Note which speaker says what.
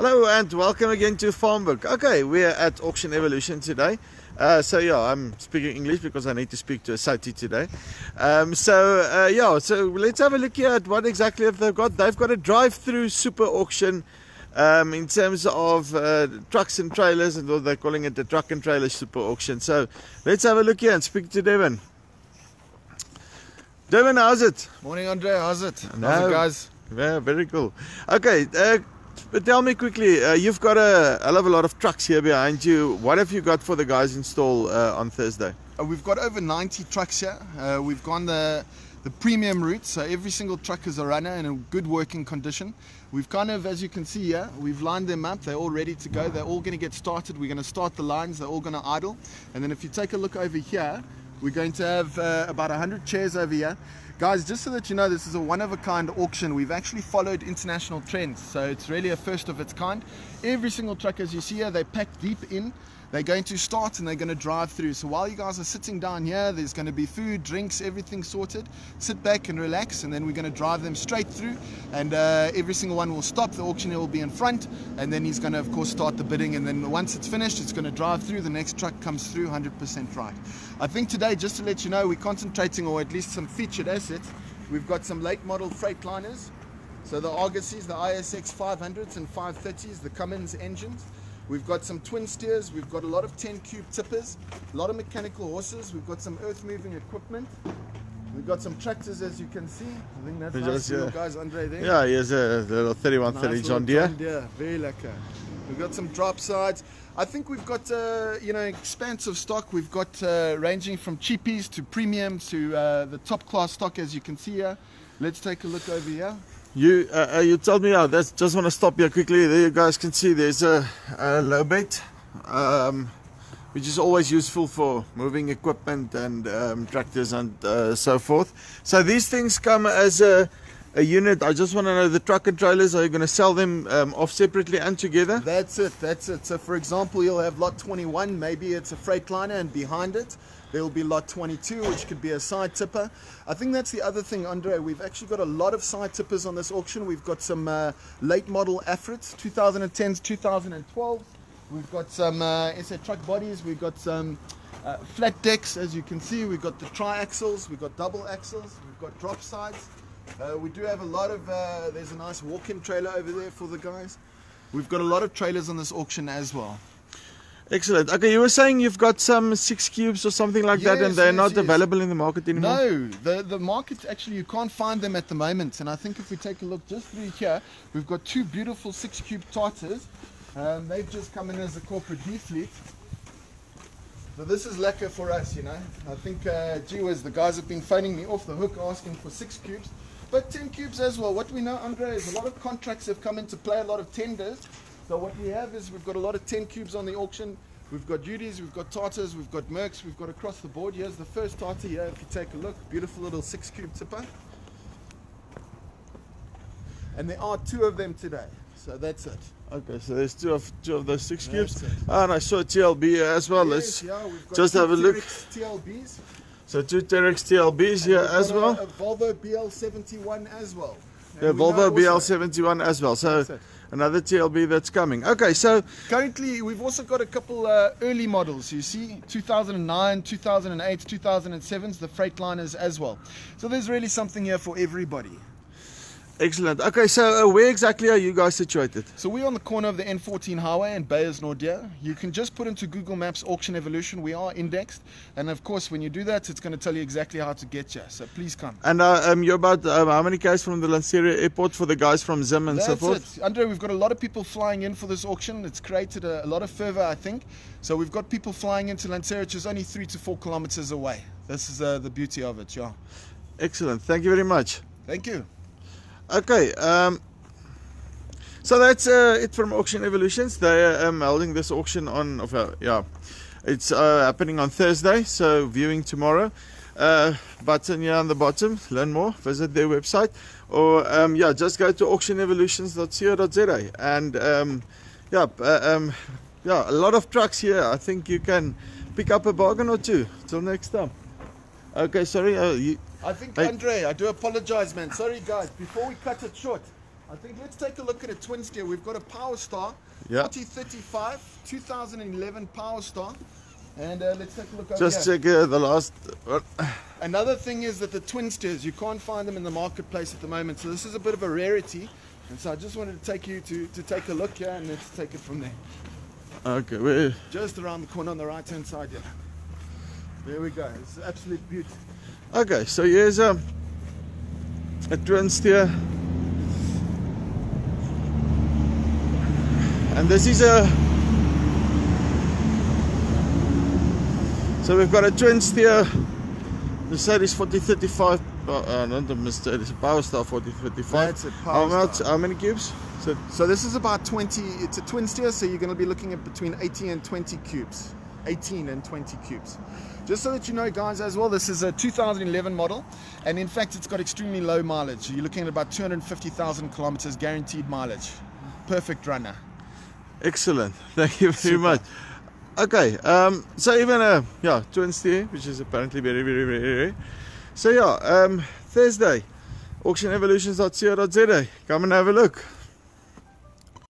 Speaker 1: Hello and welcome again to Farmboek. Okay, we're at Auction Evolution today. Uh, so yeah, I'm speaking English because I need to speak to a Sauti today. Um, so uh, yeah, so let's have a look here at what exactly have they got. They've got a drive-through super auction um, in terms of uh, trucks and trailers, and what they're calling it the truck and trailer super auction. So let's have a look here and speak to Devin. Devin, how's it?
Speaker 2: Morning, Andre. How's it?
Speaker 1: No.
Speaker 2: How's it, guys?
Speaker 1: Yeah, very cool. Okay, uh, but tell me quickly, uh, you've got a hell of a lot of trucks here behind you. What have you got for the guys install uh, on Thursday?
Speaker 2: Uh, we've got over 90 trucks here. Uh, we've gone the the premium route, so every single truck is a runner in a good working condition. We've kind of, as you can see here, we've lined them up. They're all ready to go. They're all going to get started. We're going to start the lines. They're all going to idle. And then if you take a look over here, we're going to have uh, about 100 chairs over here. Guys, just so that you know, this is a one-of-a-kind auction. We've actually followed international trends, so it's really a first of its kind. Every single truck, as you see here, they packed deep in. They're going to start and they're going to drive through. So while you guys are sitting down here, there's going to be food, drinks, everything sorted. Sit back and relax, and then we're going to drive them straight through. And uh, every single one will stop. The auctioneer will be in front, and then he's going to, of course, start the bidding. And then once it's finished, it's going to drive through. The next truck comes through 100% right. I think today, just to let you know, we're concentrating, or at least some featured assets. We've got some late model Freightliners. So the Argosies, the ISX 500s and 530s, the Cummins engines. We've got some twin steers, we've got a lot of 10 cube tippers, a lot of mechanical horses, we've got some earth moving equipment. We've got some tractors as you can see. I think that's nice
Speaker 1: just, yeah.
Speaker 2: guys, Andre there.
Speaker 1: Yeah, here's a little 3130
Speaker 2: Nice
Speaker 1: John Deere.
Speaker 2: Deere, very lekker. We've got some drop sides. I think we've got uh, you know expansive stock. We've got uh, ranging from cheapies to premium to uh, the top class stock as you can see here. Let's take a look over here.
Speaker 1: You uh, uh, you told me, that's, just want to stop here quickly. There you guys can see there's a, a low bed, um, which is always useful for moving equipment and um, tractors and uh, so forth. So these things come as a, a unit. I just want to know the truck and trailers, are you going to sell them um, off separately and together?
Speaker 2: That's it, that's it. So for example, you'll have lot 21, maybe it's a Freightliner and behind it there will be lot 22 which could be a side tipper. I think that's the other thing Andre, we've actually got a lot of side tippers on this auction. We've got some uh, late model Afrits, 2010s, 2012. We've got some uh, SA truck bodies, we've got some uh, flat decks as you can see, we've got the tri-axles, we've got double axles, we've got drop sides. Uh, we do have a lot of, uh, there's a nice walk-in trailer over there for the guys. We've got a lot of trailers on this auction as well.
Speaker 1: Excellent. Okay, you were saying you've got some six cubes or something like that, and they're
Speaker 2: yes,
Speaker 1: not
Speaker 2: yes.
Speaker 1: available in the market anymore.
Speaker 2: No, the the market actually you can't find them at the moment, and I think if we take a look just through here, we've got two beautiful six cube Tatas. Um, they've just come in as a corporate D fleet. So this is lekker for us, you know. I think uh, gee whiz, the guys have been phoning me off the hook asking for six cubes, but ten cubes as well. What we know, Andre, is a lot of contracts have come into play, a lot of tenders. So what we have is we've got a lot of 10 cubes on the auction. We've got UDs, we've got Tatas, we've got Mercs, we've got across the board. Here's the first Tata here, if you take a look. Beautiful little six cube tipper. And there are two of them today. So that's it.
Speaker 1: Okay, so there's two of two of those six cubes.
Speaker 2: It.
Speaker 1: Ah, and I saw TLB as well.
Speaker 2: Yes,
Speaker 1: Let's
Speaker 2: yeah, we've got
Speaker 1: just have a look.
Speaker 2: TLBs.
Speaker 1: So two Terex TLBs here as well.
Speaker 2: A, a Volvo BL71 as well. And
Speaker 1: The
Speaker 2: we
Speaker 1: Volvo BL71 as well. So another TLB that's coming. Okay, so
Speaker 2: Currently, we've also got a couple uh, early models. You see, 2009, 2008, 2007s, the Freightliners as well. So there's really something here for everybody.
Speaker 1: Excellent. Okay, so uh, where exactly are you guys situated?
Speaker 2: So we're on the corner of the N14 highway and Beyers Naudé. You can just put into Google Maps Auction Evolution. We are indexed, and of course, when you do that, it's going to tell you exactly how to get you. So please come.
Speaker 1: And uh, um, you're about um, how many guys from the Lanseria airport for the guys from Zim and so
Speaker 2: That's
Speaker 1: forth?
Speaker 2: it. Andre, we've got a lot of people flying in for this auction. It's created a, a lot of fervor, I think. So we've got people flying into Lanseria, which is only three to four kilometers away. This is uh, the beauty of it, yeah.
Speaker 1: Excellent. Thank you very much.
Speaker 2: Thank you.
Speaker 1: Okay, um, so that's uh, it from Auction Evolutions. They are um, holding this auction on, uh, yeah, it's uh, happening on Thursday, so viewing tomorrow. Uh, button here on the bottom, learn more, visit their website, or um, yeah, just go to auctionevolutions.co.za and um, yeah, uh, um, yeah, a lot of trucks here. I think you can pick up a bargain or two. Till next time. Okay, sorry. Uh, you,
Speaker 2: I think,
Speaker 1: Hey.
Speaker 2: Andre, I do apologize, man. Sorry, guys. Before we cut it short, I think let's take a look at a twin steer. We've got a Powerstar
Speaker 1: Yeah.
Speaker 2: 4035 2011 Powerstar. And uh, let's take a look over
Speaker 1: Just
Speaker 2: here.
Speaker 1: check uh, the last.
Speaker 2: Another thing is that the twin steers, you can't find them in the marketplace at the moment. So this is a bit of a rarity. And so I just wanted to take you to, to take a look here and let's take it from there.
Speaker 1: Okay, where?
Speaker 2: Just around the corner on the right hand side yeah. There we go. It's absolute beauty.
Speaker 1: Okay, so here's a a twin steer, and this is a. So we've got a twin steer. Mercedes 4035. Uh, not the Mercedes, Powerstar 4035.
Speaker 2: That's a
Speaker 1: How
Speaker 2: Power
Speaker 1: much?
Speaker 2: Star.
Speaker 1: How many cubes? So
Speaker 2: So this is about 20, it's a twin steer, so you're going to be looking at between 80 and 20 cubes. 18 and 20 cubes. Just so that you know, guys, as well, this is a 2011 model, and in fact, it's got extremely low mileage. You're looking at about 250,000 kilometers guaranteed mileage. Perfect runner.
Speaker 1: Excellent. Thank you very
Speaker 2: Super.
Speaker 1: much. Okay, um, so even a yeah twin steer, which is apparently very very very rare. So yeah, um, Thursday, auctionevolutions.co.za. Come and have a look.